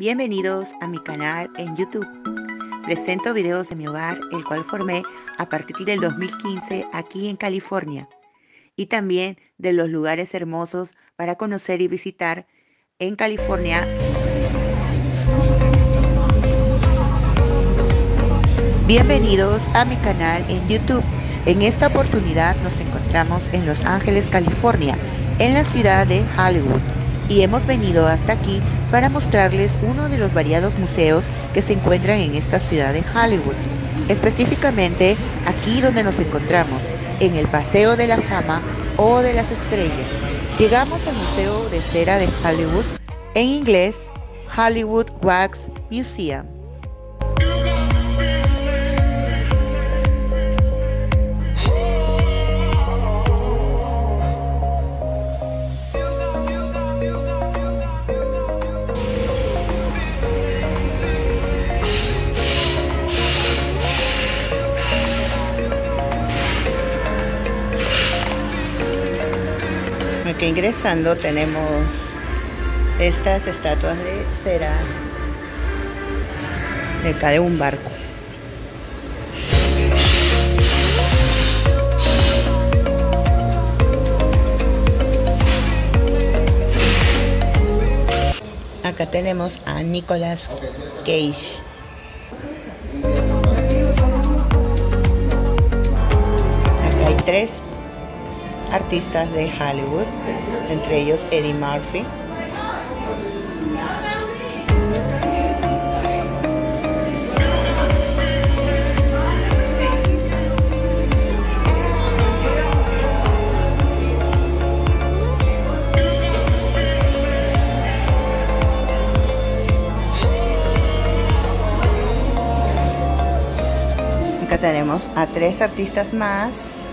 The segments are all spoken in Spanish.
Bienvenidos a mi canal en YouTube. Presento videos de mi hogar, el cual formé a partir del 2015 aquí en California, y también de los lugares hermosos para conocer y visitar en California. Bienvenidos a mi canal en YouTube. En esta oportunidad nos encontramos en Los Ángeles, California, en la ciudad de Hollywood y hemos venido hasta aquí para mostrarles uno de los variados museos que se encuentran en esta ciudad de Hollywood, específicamente aquí donde nos encontramos, en el Paseo de la Fama o de las Estrellas. Llegamos al Museo de Cera de Hollywood, en inglés Hollywood Wax Museum. Aquí ingresando tenemos estas estatuas de cera de de un barco. Acá tenemos a Nicolas Cage. Acá hay tres artistas de Hollywood, entre ellos Eddie Murphy. Acá tenemos a tres artistas más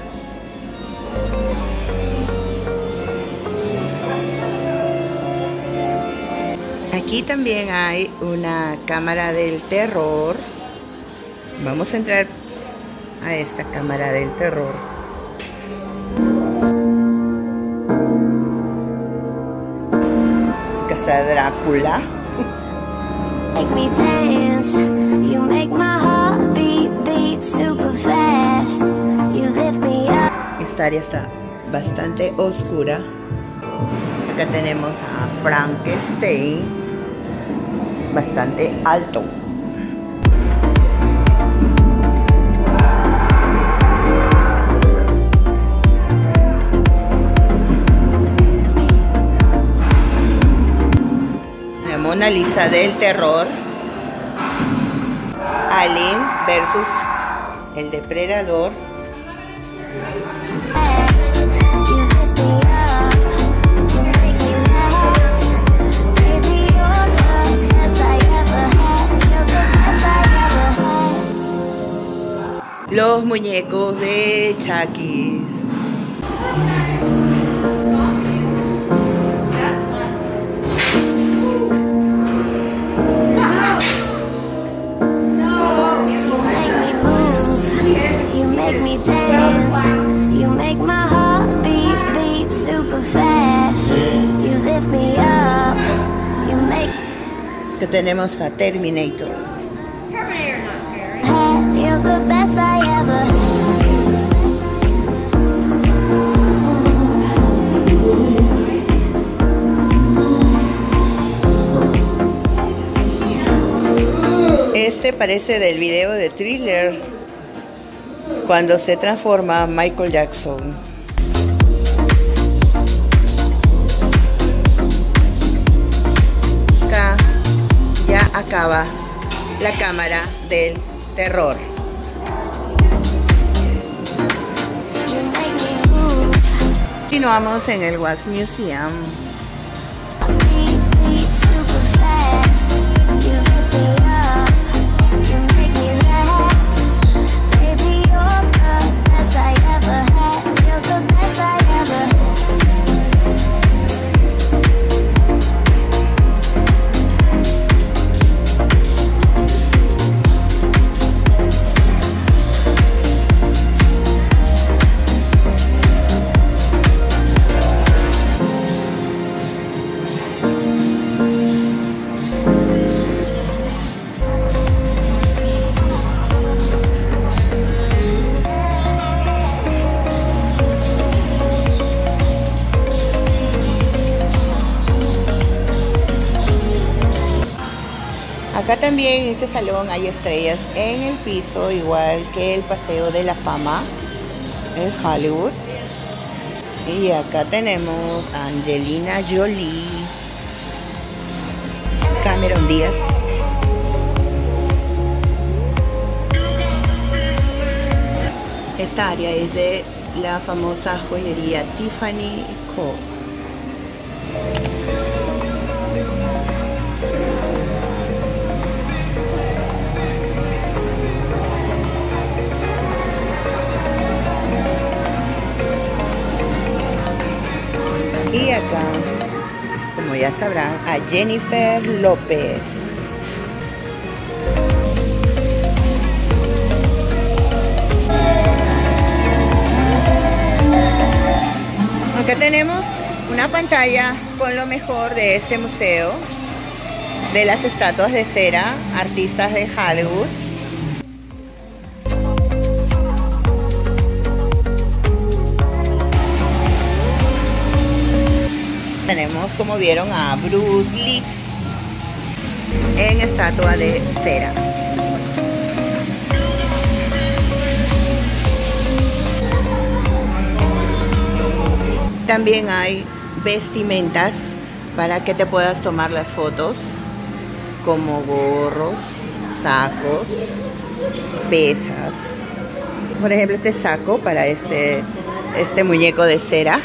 Aquí también hay una cámara del terror. Vamos a entrar a esta cámara del terror. Está Drácula. Esta área está bastante oscura. Acá tenemos a Frankenstein bastante alto. La Mona Lisa del terror. Alien versus el depredador. Los muñecos de Chucky. Que tenemos a Terminator. Este parece del video de Thriller cuando se transforma Michael Jackson. Acá ya acaba la cámara del terror. Continuamos en el Wax Museum. Acá también en este salón hay estrellas en el piso, igual que el Paseo de la Fama en Hollywood. Y acá tenemos a Angelina Jolie, Cameron Díaz. Esta área es de la famosa joyería Tiffany Co. Y acá, como ya sabrán, a Jennifer López. Acá tenemos una pantalla con lo mejor de este museo, de las estatuas de cera, artistas de Hollywood. Tenemos, como vieron, a Bruce Lee en estatua de cera. También hay vestimentas para que te puedas tomar las fotos, como gorros, sacos, pesas. Por ejemplo, este saco para este, este muñeco de cera.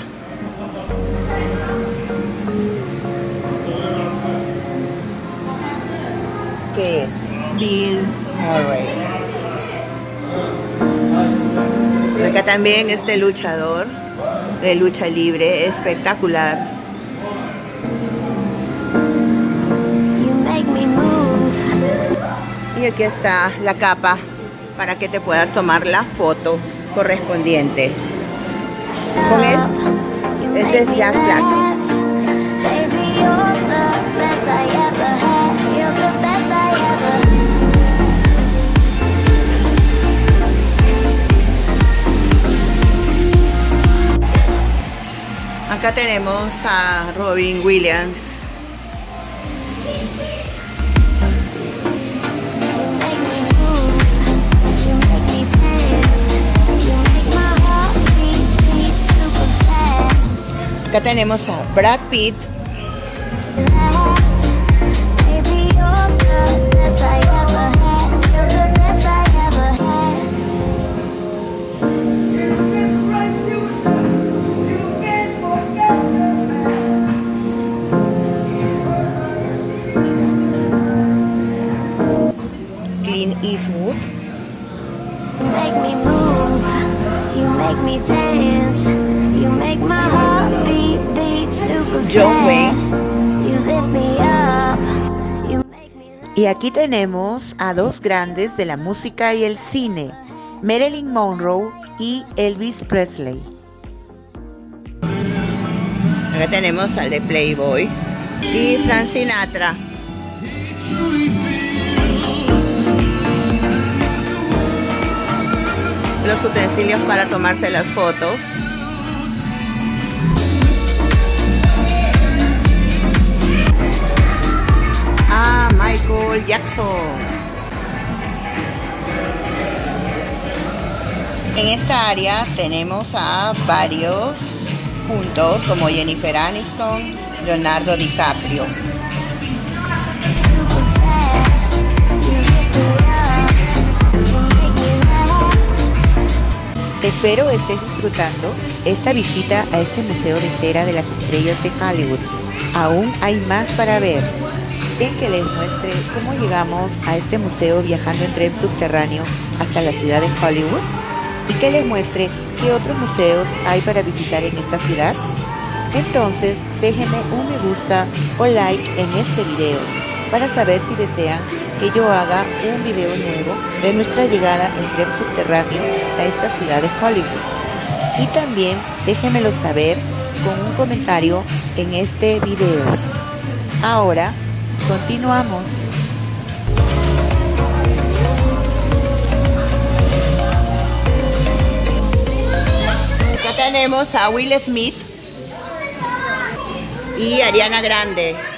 Que es Bill Murray. Acá también este luchador de lucha libre espectacular. Y aquí está la capa para que te puedas tomar la foto correspondiente. Con él, este es Jack Black. Acá tenemos a Robin Williams. Acá tenemos a Brad Pitt. You make me Y aquí tenemos a dos grandes de la música y el cine, Marilyn Monroe y Elvis Presley. Acá tenemos al de Playboy y Frank Sinatra. Los utensilios para tomarse las fotos. Ah, Michael Jackson. En esta área tenemos a varios juntos como Jennifer Aniston, Leonardo DiCaprio. Espero estés disfrutando esta visita a este Museo de Cera de las Estrellas de Hollywood. Aún hay más para ver. Ven que les muestre cómo llegamos a este museo viajando en tren subterráneo hasta la ciudad de Hollywood y que les muestre qué otros museos hay para visitar en esta ciudad. Entonces, déjenme un me gusta o like en este video para saber si desean que yo haga un video nuevo de nuestra llegada en tren subterráneo a esta ciudad de Hollywood. Y también déjenmelo saber con un comentario en este video. Ahora, continuamos. Acá tenemos a Will Smith y Ariana Grande.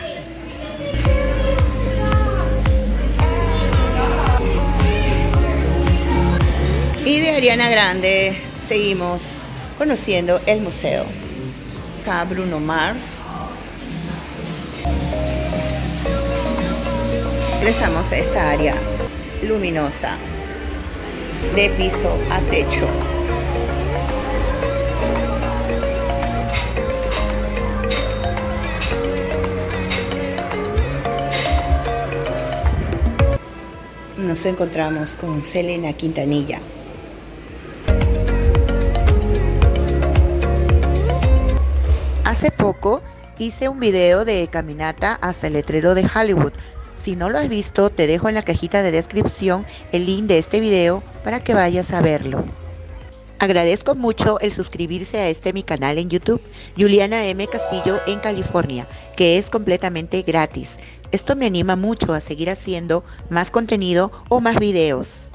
Y de Ariana Grande seguimos conociendo el museo. Acá Bruno Mars. Ingresamos a esta área luminosa de piso a techo. Nos encontramos con Selena Quintanilla. Hace poco hice un video de caminata hasta el letrero de Hollywood. Si no lo has visto, te dejo en la cajita de descripción el link de este video para que vayas a verlo. Agradezco mucho el suscribirse a este mi canal en YouTube, Juliana M. Castillo en California, que es completamente gratis. Esto me anima mucho a seguir haciendo más contenido o más videos.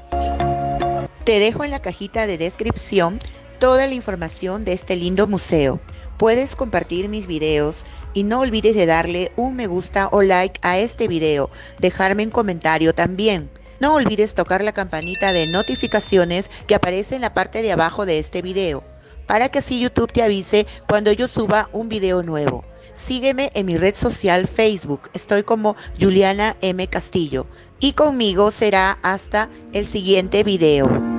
Te dejo en la cajita de descripción toda la información de este lindo museo. Puedes compartir mis videos y no olvides de darle un me gusta o like a este video, dejarme un comentario también. No olvides tocar la campanita de notificaciones que aparece en la parte de abajo de este video, para que así YouTube te avise cuando yo suba un video nuevo. Sígueme en mi red social Facebook, estoy como Juliana M. Castillo y conmigo será hasta el siguiente video.